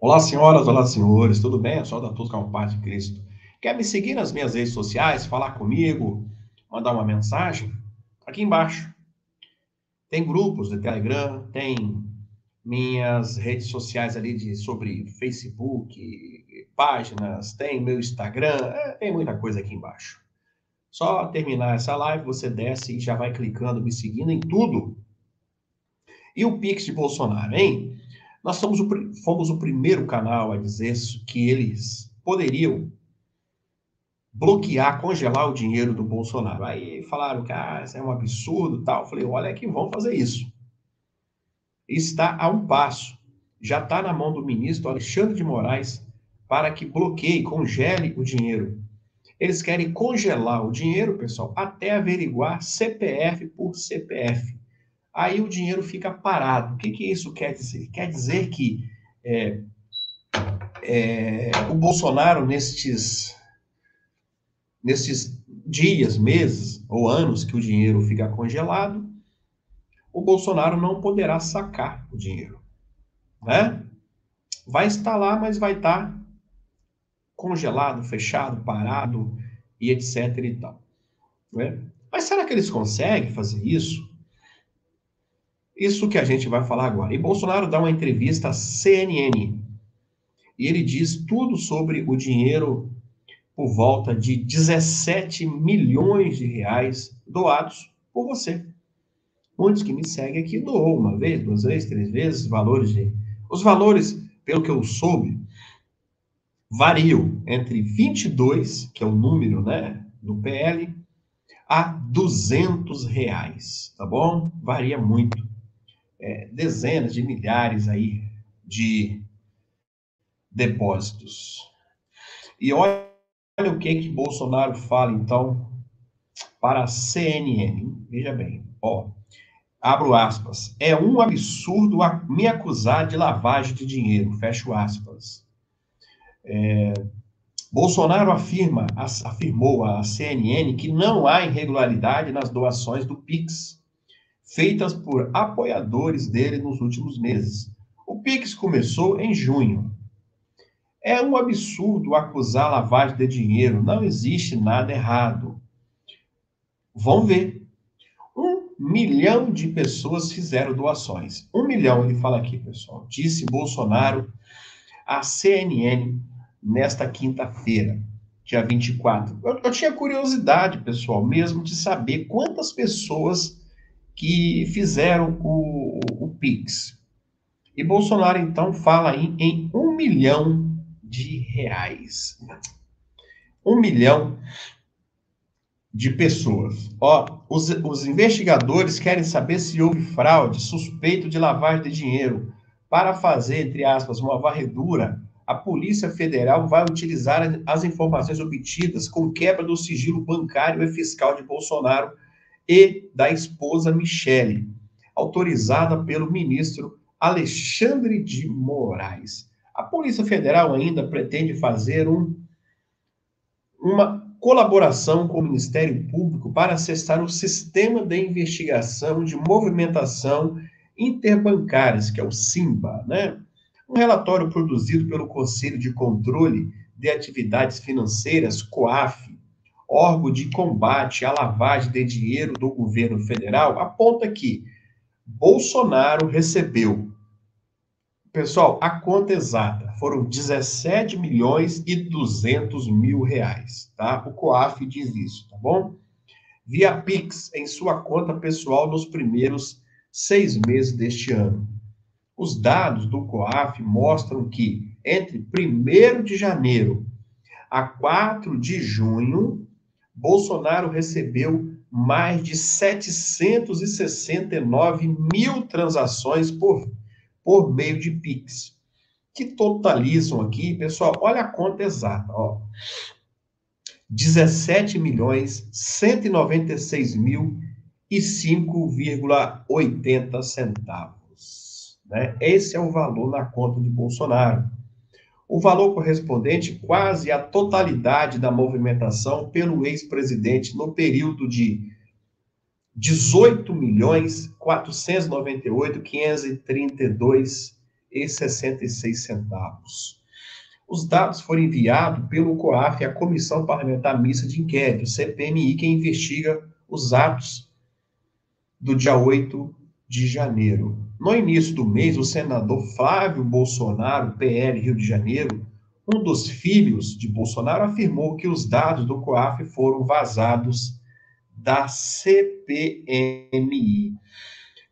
Olá, senhoras, olá, senhores, tudo bem? Eu sou o Dr. Calpaz de Cristo. Quer me seguir nas minhas redes sociais, falar comigo, mandar uma mensagem? Aqui embaixo. Tem grupos de Telegram, tem minhas redes sociais ali de, sobre Facebook, páginas, tem meu Instagram, é, tem muita coisa aqui embaixo. Só terminar essa live, você desce e já vai clicando, me seguindo em tudo. E o Pix de Bolsonaro, hein? Nós somos o, fomos o primeiro canal a dizer que eles poderiam bloquear, congelar o dinheiro do Bolsonaro. Aí falaram que ah, isso é um absurdo tal. Eu falei, olha que vão fazer isso. Está a um passo. Já está na mão do ministro Alexandre de Moraes para que bloqueie, congele o dinheiro. Eles querem congelar o dinheiro, pessoal, até averiguar CPF por CPF aí o dinheiro fica parado. O que, que isso quer dizer? Quer dizer que é, é, o Bolsonaro, nestes, nestes dias, meses ou anos que o dinheiro fica congelado, o Bolsonaro não poderá sacar o dinheiro. Né? Vai estar lá, mas vai estar congelado, fechado, parado e etc e tal. Né? Mas será que eles conseguem fazer isso? Isso que a gente vai falar agora. E Bolsonaro dá uma entrevista à CNN. E ele diz tudo sobre o dinheiro por volta de 17 milhões de reais doados por você. Muitos que me seguem aqui doou uma vez, duas vezes, três vezes, valores de. Os valores, pelo que eu soube, variam entre 22, que é o número né, do PL, a 200 reais, tá bom? Varia muito é, dezenas de milhares aí de depósitos. E olha, olha o que que Bolsonaro fala então para a CNN. Veja bem, ó, abro aspas. É um absurdo me acusar de lavagem de dinheiro. Fecho aspas. É, Bolsonaro afirma, afirmou à CNN que não há irregularidade nas doações do Pix feitas por apoiadores dele nos últimos meses. O Pix começou em junho. É um absurdo acusar lavagem de dinheiro, não existe nada errado. Vão ver. Um milhão de pessoas fizeram doações. Um milhão, ele fala aqui, pessoal. Disse Bolsonaro à CNN nesta quinta-feira, dia 24. Eu, eu tinha curiosidade, pessoal, mesmo de saber quantas pessoas que fizeram o, o PIX. E Bolsonaro, então, fala em, um milhão de reais. Um milhão de pessoas. Ó, os, os investigadores querem saber se houve fraude, suspeito de lavagem de dinheiro. Para fazer, entre aspas, uma varredura, a Polícia Federal vai utilizar as informações obtidas com quebra do sigilo bancário e fiscal de Bolsonaro e da esposa Michele, autorizada pelo ministro Alexandre de Moraes. A Polícia Federal ainda pretende fazer um, uma colaboração com o Ministério Público para acessar o sistema de investigação de movimentação interbancárias, que é o SIMBA, né? Um relatório produzido pelo Conselho de Controle de Atividades Financeiras, COAF, órgão de combate à lavagem de dinheiro do governo federal, aponta que Bolsonaro recebeu, pessoal, a conta exata foram 17 milhões e 200 mil reais, tá? O COAF diz isso, tá bom? Via Pix em sua conta pessoal nos primeiros seis meses deste ano. Os dados do COAF mostram que entre 1 de janeiro a 4 de junho, Bolsonaro recebeu mais de 769 mil transações por, por meio de Pix, que totalizam aqui, pessoal, olha a conta exata, ó. 17 milhões 196 mil e 5,80 centavos. Né? Esse é o valor na conta de Bolsonaro o valor correspondente quase à totalidade da movimentação pelo ex-presidente no período de 18 milhões 498 532 centavos. Os dados foram enviados pelo COAF à Comissão Parlamentar Mista de Inquérito, CPMI, que investiga os atos do dia 8 de janeiro. No início do mês, o senador Flávio Bolsonaro, PL Rio de Janeiro, um dos filhos de Bolsonaro, afirmou que os dados do COAF foram vazados da CPMI.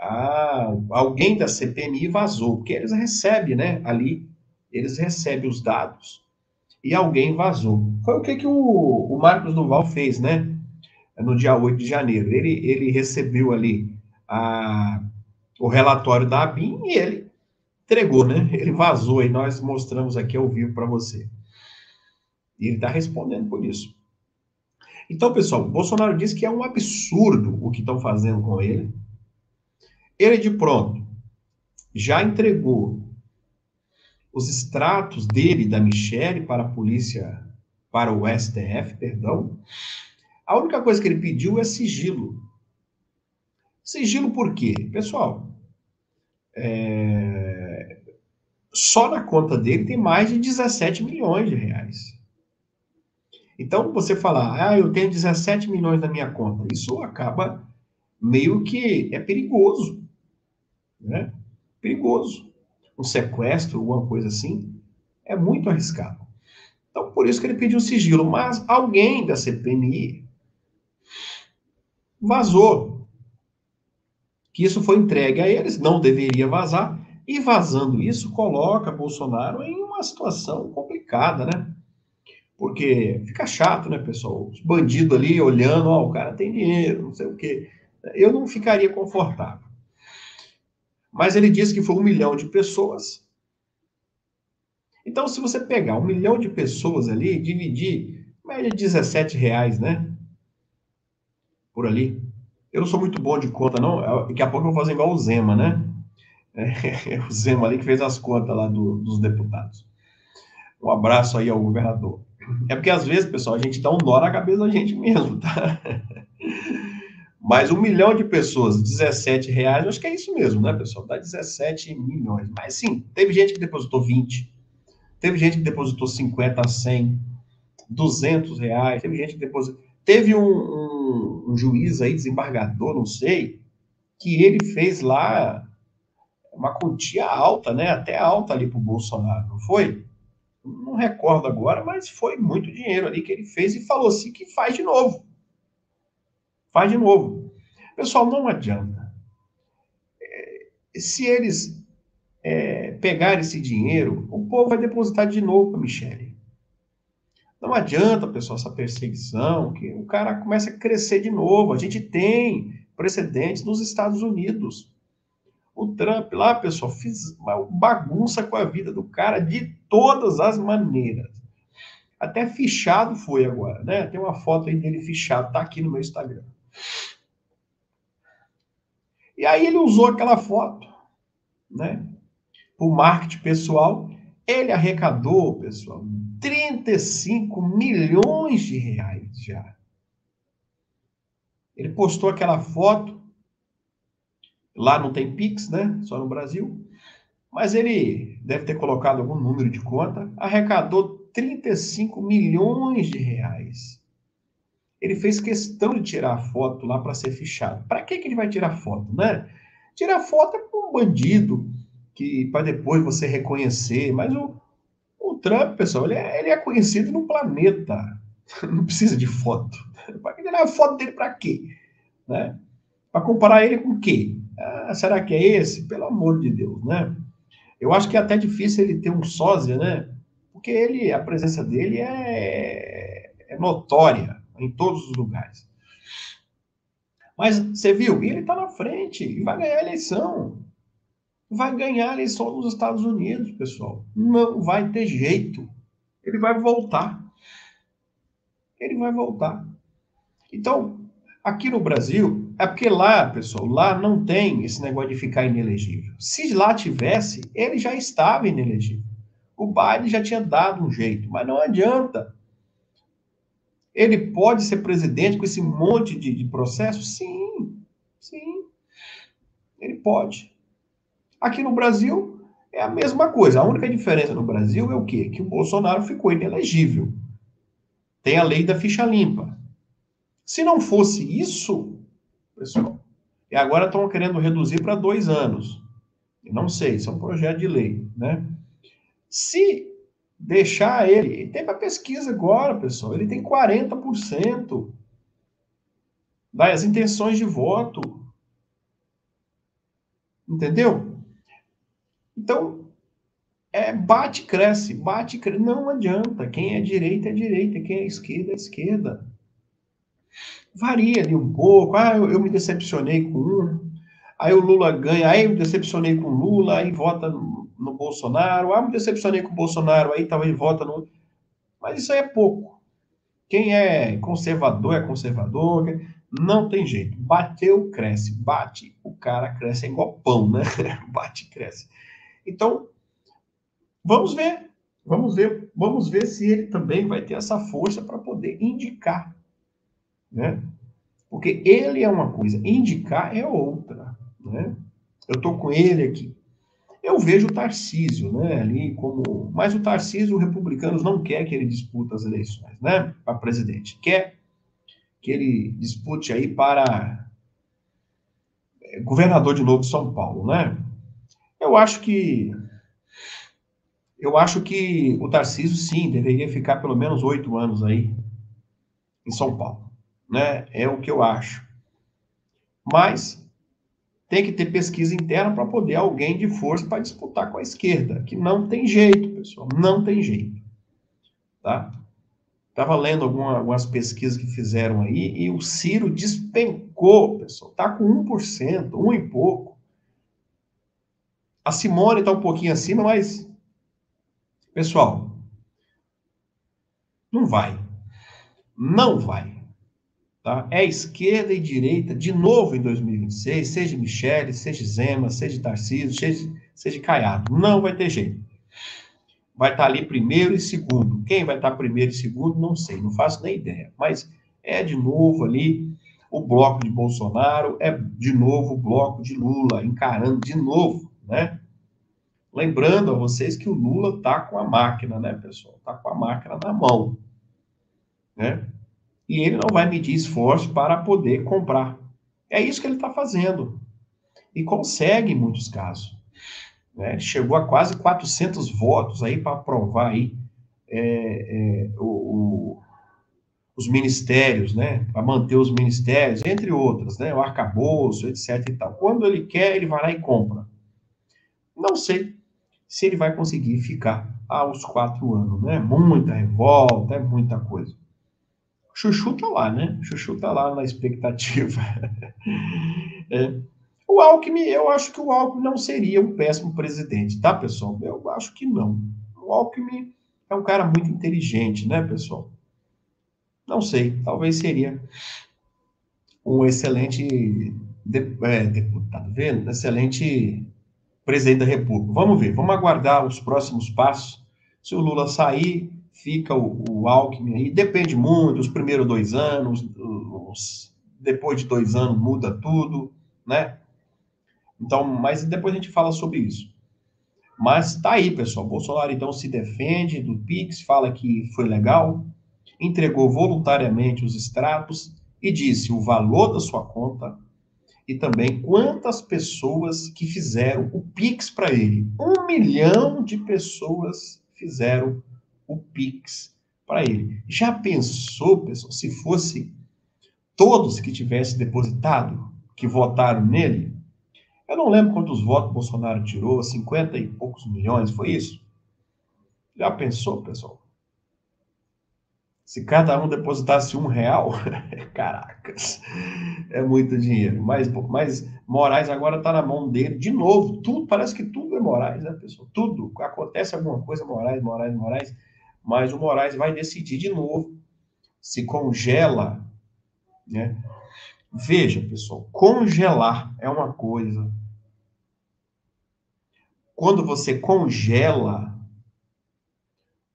Ah, alguém da CPMI vazou, porque eles recebem, né, ali eles recebem os dados e alguém vazou. Foi o que, que o, o Marcos Duval fez, né? No dia 8 de janeiro. Ele, ele recebeu ali a, o relatório da ABIN e ele entregou, né? Ele vazou e nós mostramos aqui ao vivo para você. E ele está respondendo por isso. Então, pessoal, Bolsonaro disse que é um absurdo o que estão fazendo com ele. Ele, de pronto, já entregou os extratos dele, da Michelle, para a polícia, para o STF, perdão. A única coisa que ele pediu é sigilo. Sigilo por quê? Pessoal, é... só na conta dele tem mais de 17 milhões de reais. Então, você falar, ah, eu tenho 17 milhões na minha conta, isso acaba meio que é perigoso, né? Perigoso um sequestro, alguma coisa assim, é muito arriscado. Então, por isso que ele pediu sigilo. Mas alguém da CPMI vazou. Que isso foi entregue a eles, não deveria vazar. E vazando isso, coloca Bolsonaro em uma situação complicada, né? Porque fica chato, né, pessoal? Os bandidos ali olhando, ó, oh, o cara tem dinheiro, não sei o quê. Eu não ficaria confortável. Mas ele disse que foi um milhão de pessoas. Então, se você pegar um milhão de pessoas ali e dividir, média 17 reais, né? Por ali. Eu não sou muito bom de conta, não. Daqui a pouco eu vou fazer igual o Zema, né? É, o Zema ali que fez as contas lá do, dos deputados. Um abraço aí ao governador. É porque às vezes, pessoal, a gente dá um nó na cabeça da gente mesmo, tá? Mas um milhão de pessoas, 17 reais, acho que é isso mesmo, né, pessoal? Dá 17 milhões. Mas sim, teve gente que depositou 20, teve gente que depositou 50, 100, 200 reais, teve gente que depositou. Teve um, um, um juiz aí, desembargador, não sei, que ele fez lá uma quantia alta, né? Até alta ali para o Bolsonaro, não foi? Não recordo agora, mas foi muito dinheiro ali que ele fez e falou assim que faz de novo. Faz de novo. Pessoal, não adianta. Se eles é, pegarem esse dinheiro, o povo vai depositar de novo para Michele. Não adianta, pessoal, essa perseguição, que o cara começa a crescer de novo. A gente tem precedentes nos Estados Unidos. O Trump lá, pessoal, fez uma bagunça com a vida do cara de todas as maneiras. Até fichado foi agora, né? Tem uma foto aí dele fichado, tá aqui no meu Instagram. E aí ele usou aquela foto, né? O marketing pessoal. Ele arrecadou, pessoal, 35 milhões de reais já. Ele postou aquela foto. Lá não tem Pix, né? Só no Brasil. Mas ele deve ter colocado algum número de conta. Arrecadou 35 milhões de reais ele fez questão de tirar a foto lá para ser fichado. Para que, que ele vai tirar foto, né? Tirar foto é para um bandido, que para depois você reconhecer. Mas o Trump, pessoal, ele é, ele é conhecido no planeta. Não precisa de foto. Para tirar a foto dele para quê? Né? Para comparar ele com o quê? Ah, será que é esse? Pelo amor de Deus, né? Eu acho que é até difícil ele ter um sósia, né? Porque ele, a presença dele é, é notória em todos os lugares. Mas você viu, ele está na frente e vai ganhar a eleição. Vai ganhar a eleição nos Estados Unidos, pessoal. Não vai ter jeito. Ele vai voltar. Ele vai voltar. Então, aqui no Brasil, é porque lá, pessoal, lá não tem esse negócio de ficar inelegível. Se lá tivesse, ele já estava inelegível. O Biden já tinha dado um jeito, mas não adianta. Ele pode ser presidente com esse monte de, de processo? Sim, sim. Ele pode. Aqui no Brasil, É a mesma coisa. A única diferença no Brasil é o quê? Que o Bolsonaro ficou inelegível. Tem a lei da ficha limpa. Se não fosse isso, pessoal, e agora estão querendo reduzir para dois anos. Não sei, isso é um projeto de lei, né? Se deixar ele, tem para pesquisa agora, pessoal, ele tem 40% das intenções de voto. Entendeu? Então, é bate cresce, bate cresce, não adianta. Quem é direita é direita, quem é esquerda é esquerda. Varia ali um pouco. Ah, eu, eu me decepcionei com um, aí o Lula ganha, aí eu me decepcionei com o Lula, aí vota no, Bolsonaro, ah, me decepcionei com o Bolsonaro, aí talvez vota no. Mas isso aí é pouco. Quem é conservador é conservador, não tem jeito. Bateu, cresce. Bate, o cara cresce é igual pão, né? Bate, cresce. Então, vamos ver. Vamos ver, vamos ver se ele também vai ter essa força para poder indicar, né? Porque ele é uma coisa, indicar é outra, né? Eu estou com ele aqui. Eu vejo o Tarcísio, né, ali como, mas o Tarcísio, os republicanos não quer que ele dispute as eleições, né, para presidente. Quer que ele dispute aí para é, governador de novo de São Paulo, né? Eu acho que eu acho que o Tarcísio sim deveria ficar pelo menos oito anos aí em São Paulo, né? É o que eu acho. Mas tem que ter pesquisa interna para poder alguém de força para disputar com a esquerda, que não tem jeito, pessoal, não tem jeito, tá? Estava lendo alguma, algumas pesquisas que fizeram aí e o Ciro despencou, pessoal. Está com 1%, um e pouco. A Simone está um pouquinho acima, mas. Pessoal, não vai. Não vai. Tá? É esquerda e direita, de novo em 2026, seja Michele, seja Zema, seja Tarcísio, seja, seja Caiado. Não vai ter jeito vai estar ali primeiro e segundo. Quem vai estar primeiro e segundo, não sei, não faço nem ideia. Mas é de novo ali o bloco de Bolsonaro, é de novo o bloco de Lula, encarando de novo, né? Lembrando a vocês que o Lula está com a máquina, né, pessoal? Está com a máquina na mão, né? E ele não vai medir esforço para poder comprar. É isso que ele está fazendo. E consegue em muitos casos. Né? Chegou a quase 400 votos aí para aprovar aí é, é, o, o, os ministérios, né? Para manter os ministérios, entre outras, né? O arcabouço, etc e tal. Quando ele quer, ele vai lá e compra. Não sei se ele vai conseguir ficar aos quatro anos, né? Muita revolta, é muita coisa. Chuchu tá lá, né? Chuchu tá lá na expectativa. é. O Alckmin, eu acho que o Alckmin não seria um péssimo presidente, tá, pessoal? Eu acho que não. O Alckmin é um cara muito inteligente, né, pessoal? Não sei, talvez seria um excelente de, é, deputado, vendo? Excelente presidente da República. Vamos ver, vamos aguardar os próximos passos. Se o Lula sair, fica o, o Alckmin aí. Depende muito, os primeiros dois anos, os, depois de dois anos muda tudo, né? Então, mas depois a gente fala sobre isso. Mas tá aí, pessoal. Bolsonaro então se defende do Pix, fala que foi legal, entregou voluntariamente os extratos e disse o valor da sua conta e também quantas pessoas que fizeram o Pix para ele. Um milhão de pessoas fizeram o Pix para ele. Já pensou, pessoal, se fosse todos que tivessem depositado, que votaram nele? Eu não lembro quantos votos Bolsonaro tirou, 50 e poucos milhões, foi isso? Já pensou, pessoal? Se cada um depositasse um real, caracas, é muito dinheiro. Mas, mas Moraes agora está na mão dele, de novo, tudo, parece que tudo é Moraes, né, pessoal? Tudo, acontece alguma coisa, Moraes, Moraes, Moraes, mas o Moraes vai decidir de novo se congela, né? Veja, pessoal, congelar é uma coisa, quando você congela,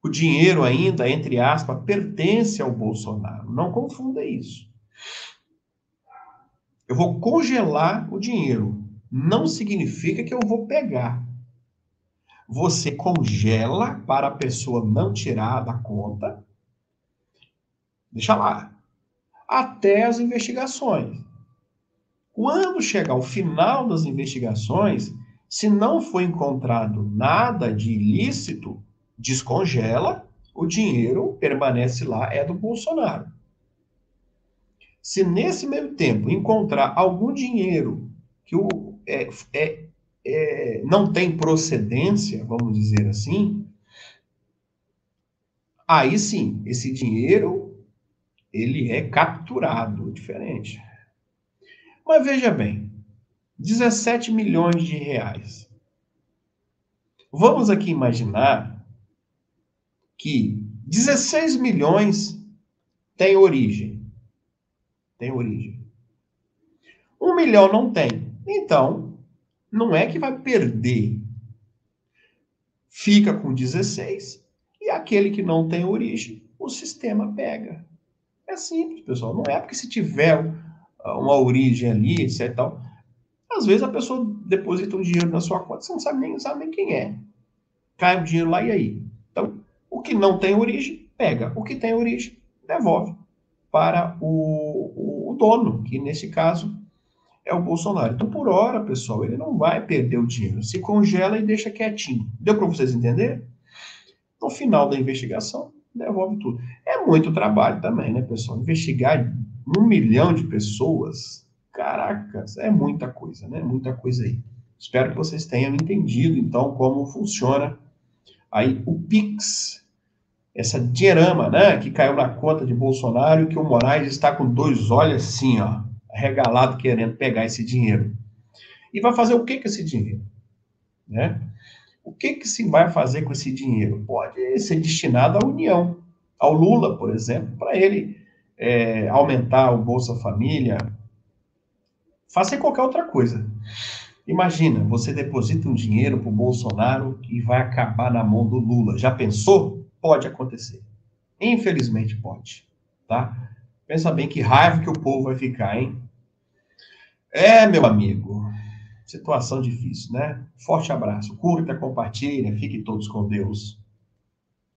o dinheiro ainda, entre aspas, pertence ao Bolsonaro. Não confunda isso. Eu vou congelar o dinheiro. Não significa que eu vou pegar. você congela para a pessoa não tirar da conta. Deixa lá. Até as investigações. Quando chegar o final das investigações, se não for encontrado nada de ilícito, descongela, o dinheiro permanece lá, é do Bolsonaro. Se nesse meio tempo encontrar algum dinheiro que o, é, é, é, não tem procedência, vamos dizer assim, aí sim, esse dinheiro ele é capturado, diferente. Mas veja bem, 17 milhões de reais. Vamos aqui imaginar que 16 milhões tem origem. Tem origem. Um milhão não tem. Então, não é que vai perder. Fica com 16 e aquele que não tem origem, o sistema pega. É simples, pessoal. Não é porque se tiver uma origem ali, etc. Tal, às vezes a pessoa deposita um dinheiro na sua conta, você não sabe nem, sabe nem quem é. Cai o dinheiro lá e aí? O que não tem origem, pega. O que tem origem, devolve para o, o, o dono, que nesse caso é o Bolsonaro. Então, por hora, pessoal, ele não vai perder o dinheiro. Se congela e deixa quietinho. Deu para vocês entenderem? No final da investigação, devolve tudo. É muito trabalho também, né, pessoal? Investigar um milhão de pessoas Caracas, é muita coisa, né? Muita coisa aí. Espero que vocês tenham entendido, então, como funciona aí o Pix, essa dinheirama, né? Que caiu na conta de Bolsonaro que o Moraes está com dois olhos assim, ó, regalado, querendo pegar esse dinheiro. E vai fazer o que com esse dinheiro? Né? O que, que se vai fazer com esse dinheiro? Pode ser destinado à União, ao Lula, por exemplo, para ele é, aumentar o Bolsa Família, Faça qualquer outra coisa. Imagina, você deposita um dinheiro para o Bolsonaro e vai acabar na mão do Lula. Já pensou? Pode acontecer. Infelizmente pode, tá? Pensa bem que raiva que o povo vai ficar, hein? É, meu amigo. Situação difícil, né? Forte abraço. Curta, compartilha, fiquem todos com Deus.